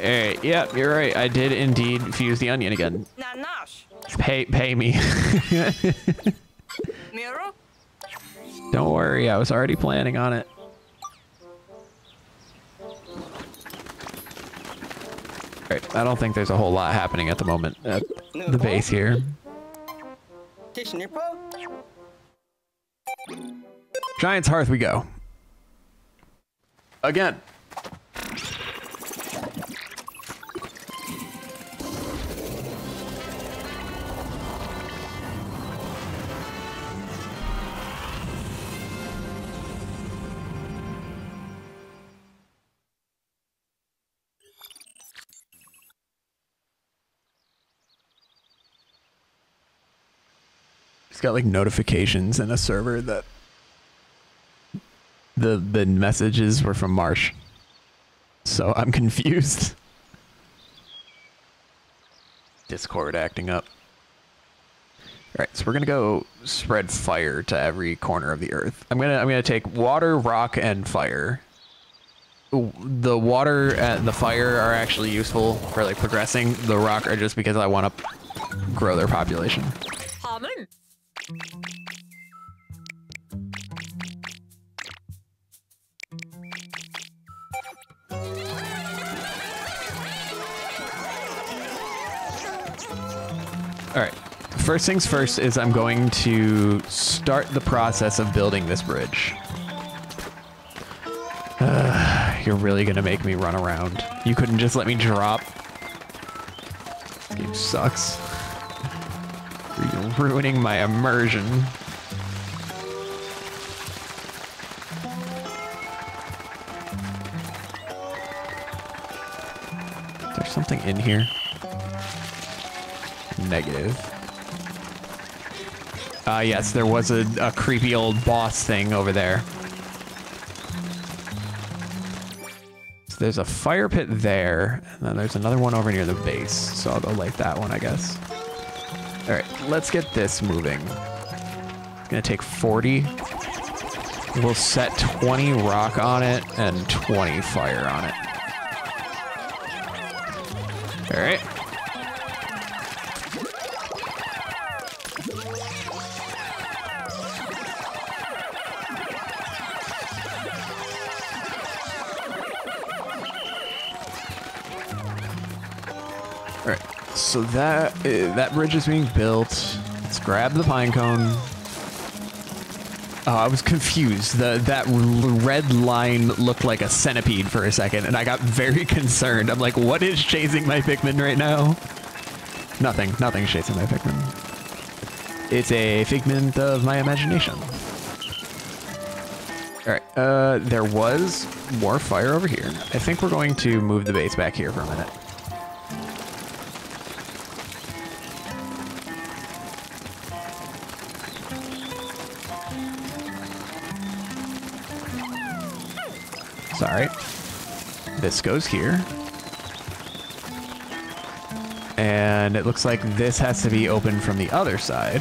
Hey, yeah, you're right. I did indeed fuse the onion again. Pay, pay me. Don't worry, I was already planning on it. Right, I don't think there's a whole lot happening at the moment at the base here. Giant's Hearth we go. Again. It's got like notifications in a server that the the messages were from Marsh. So I'm confused. Discord acting up. Alright, so we're gonna go spread fire to every corner of the earth. I'm gonna I'm gonna take water, rock, and fire. The water and the fire are actually useful for like progressing. The rock are just because I want to grow their population. All right. First things first is I'm going to start the process of building this bridge. Uh, you're really gonna make me run around. You couldn't just let me drop. This game sucks. Ruining my immersion. There's something in here. Negative. Ah, uh, yes, there was a, a creepy old boss thing over there. So there's a fire pit there, and then there's another one over near the base. So I'll go light that one, I guess. Let's get this moving. It's gonna take 40. We'll set 20 rock on it and 20 fire on it. All so that uh, that bridge is being built. Let's grab the pine cone. Oh, I was confused. The that red line looked like a centipede for a second, and I got very concerned. I'm like, what is chasing my Pikmin right now? Nothing. Nothing's chasing my Pikmin. It's a figment of my imagination. All right. Uh, there was more fire over here. I think we're going to move the base back here for a minute. Sorry. This goes here. And it looks like this has to be open from the other side.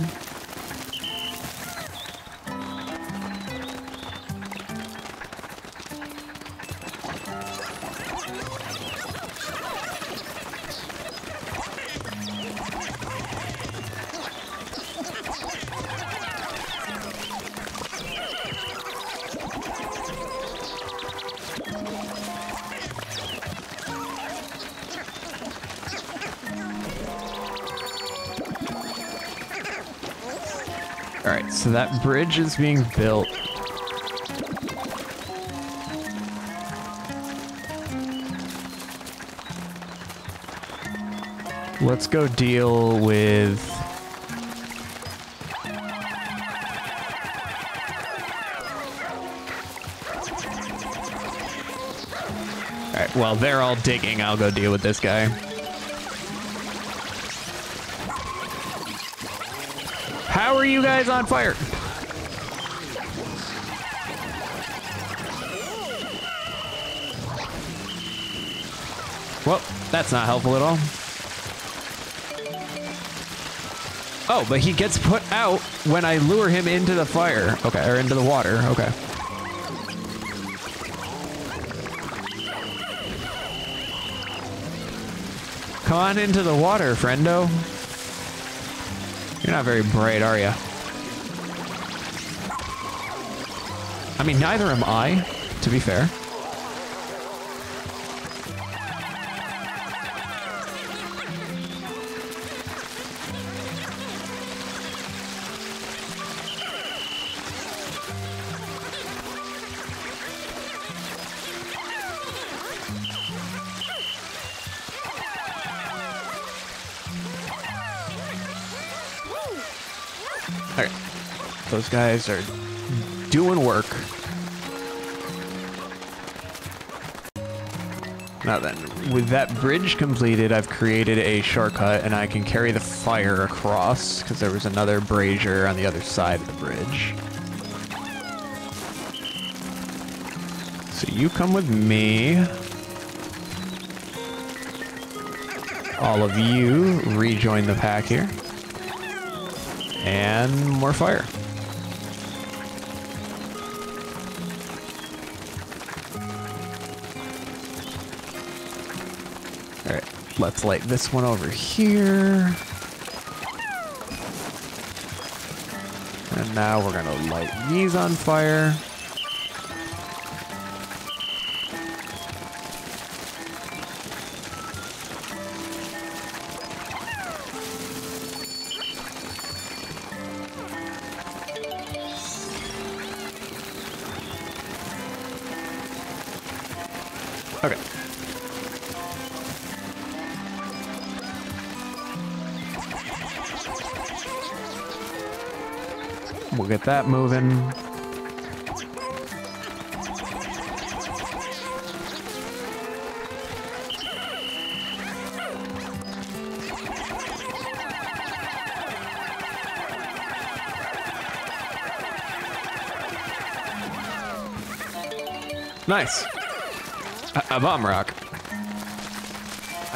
So that bridge is being built. Let's go deal with... Alright, well, they're all digging. I'll go deal with this guy. How are you guys on fire? Well, that's not helpful at all. Oh, but he gets put out when I lure him into the fire. Okay, or into the water. Okay. Come on into the water, friendo. You're not very bright, are you? I mean, neither am I, to be fair. Okay. Those guys are doing work. Now then, with that bridge completed, I've created a shortcut and I can carry the fire across because there was another brazier on the other side of the bridge. So you come with me. All of you rejoin the pack here. And more fire. All right, let's light this one over here. And now we're gonna light these on fire. Get that moving. Nice. A, a bomb rock.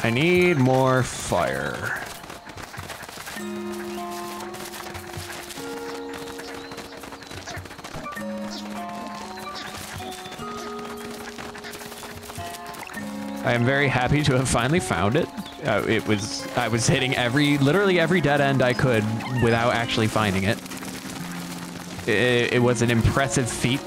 I need more fire. I am very happy to have finally found it. Uh, it was I was hitting every literally every dead end I could without actually finding it. It, it was an impressive feat.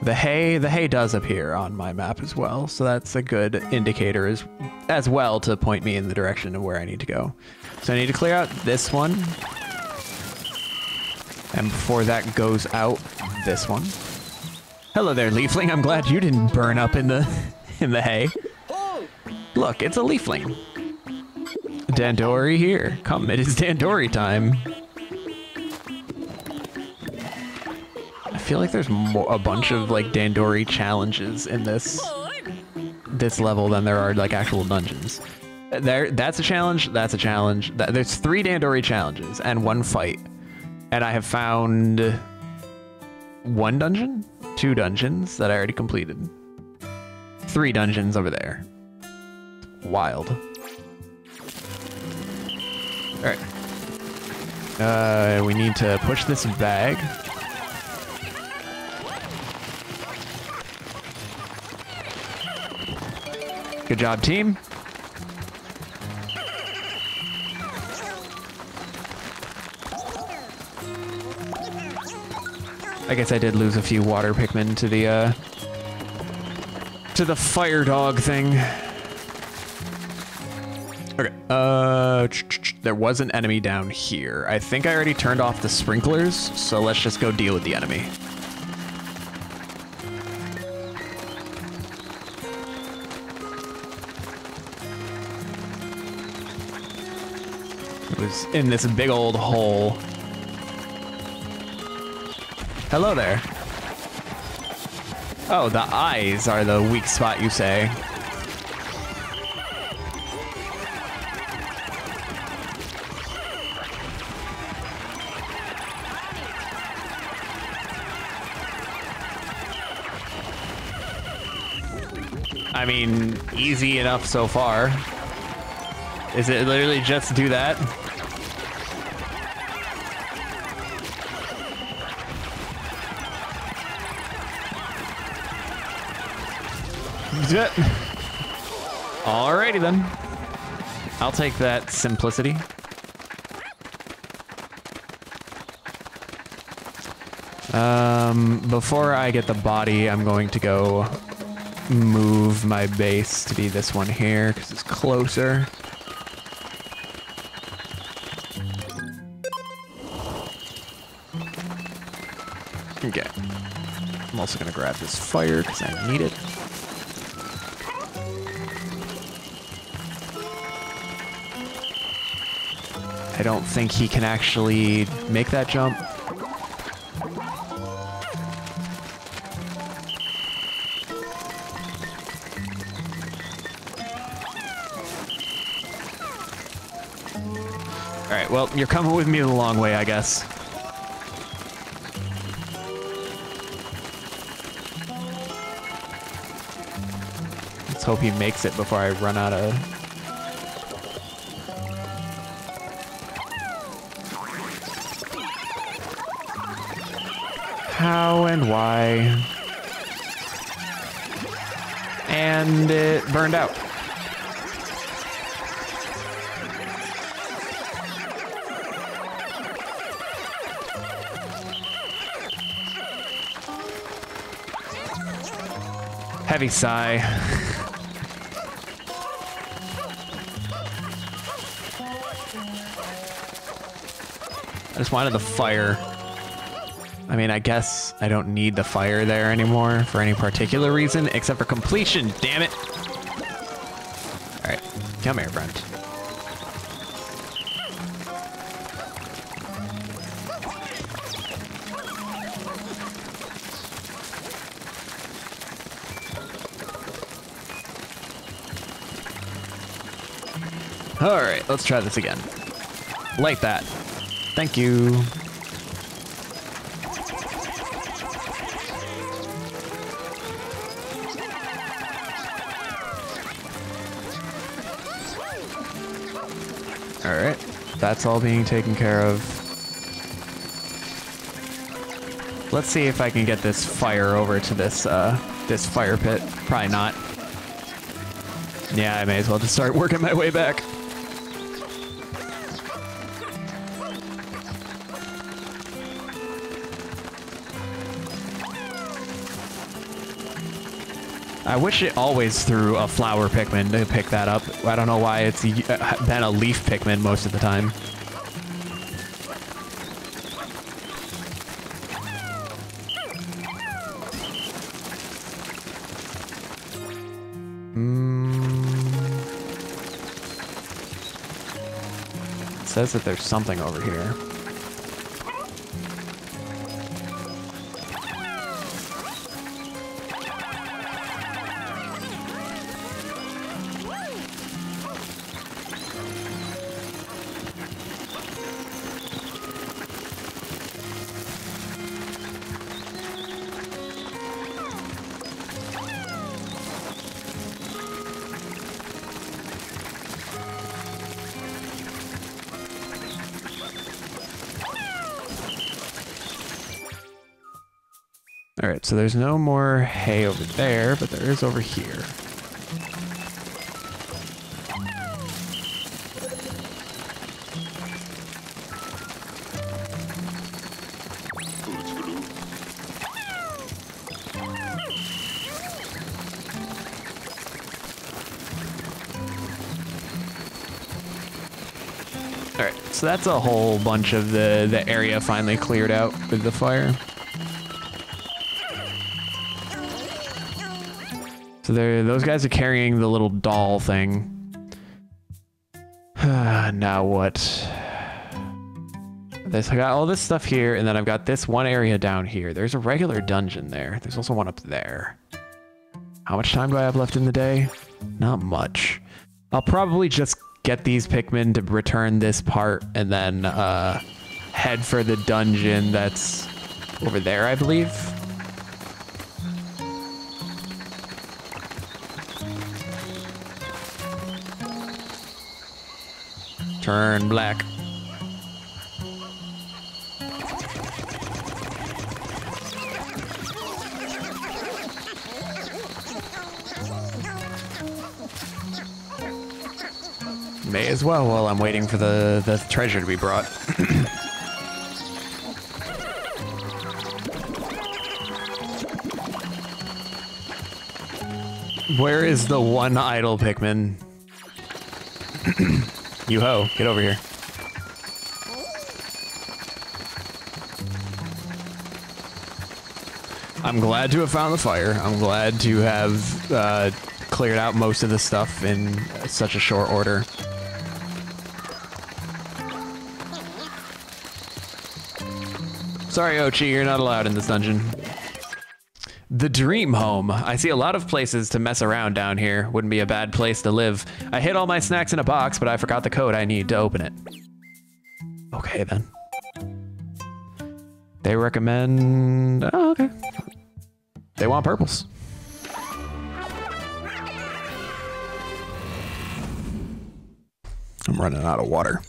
The hay, the hay does appear on my map as well, so that's a good indicator as as well to point me in the direction of where I need to go. So I need to clear out this one. And before that goes out, this one. Hello there, leafling. I'm glad you didn't burn up in the in the hay. Look, it's a leafling. Dandori here. Come, it is Dandori time. I feel like there's a bunch of like Dandori challenges in this this level than there are like actual dungeons. There, that's a challenge. That's a challenge. Th- There's three Dandori challenges and one fight, and I have found one dungeon, two dungeons that I already completed, three dungeons over there. Wild. All right. Uh, we need to push this bag. Good job, team. I guess I did lose a few water Pikmin to the, uh, to the fire dog thing. Okay, uh, there was an enemy down here. I think I already turned off the sprinklers, so let's just go deal with the enemy. It was in this big old hole. Hello there. Oh, the eyes are the weak spot, you say. I mean, easy enough so far. Is it literally just do that? Alrighty then. I'll take that simplicity. Um, before I get the body, I'm going to go move my base to be this one here because it's closer. Okay. I'm also going to grab this fire because I need it. Don't think he can actually make that jump. Alright, well, you're coming with me the long way, I guess. Let's hope he makes it before I run out of... How and why? And it burned out. Heavy sigh. I just wanted the fire. I mean, I guess I don't need the fire there anymore for any particular reason, except for completion, damn it! Alright, come here, friend. Alright, let's try this again. Like that. Thank you. Alright, that's all being taken care of. Let's see if I can get this fire over to this, uh, this fire pit. Probably not. Yeah, I may as well just start working my way back. I wish it always threw a flower Pikmin to pick that up. I don't know why it's been a leaf Pikmin most of the time. Mm. Says that there's something over here. Alright, so there's no more hay over there, but there is over here. Alright, so that's a whole bunch of the, the area finally cleared out with the fire. So those guys are carrying the little doll thing. now what? This, I got all this stuff here, and then I've got this one area down here. There's a regular dungeon there. There's also one up there. How much time do I have left in the day? Not much. I'll probably just get these Pikmin to return this part and then uh, head for the dungeon that's over there, I believe. Turn black. May as well while I'm waiting for the, the treasure to be brought. Where is the one idle Pikmin? you ho, get over here. I'm glad to have found the fire. I'm glad to have uh, cleared out most of the stuff in such a short order. Sorry, Oatchi, you're not allowed in this dungeon. The dream home. I see a lot of places to mess around down here. Wouldn't be a bad place to live. I hid all my snacks in a box, but I forgot the code I need to open it. Okay, then. They recommend... Oh, okay. They want purples. I'm running out of water.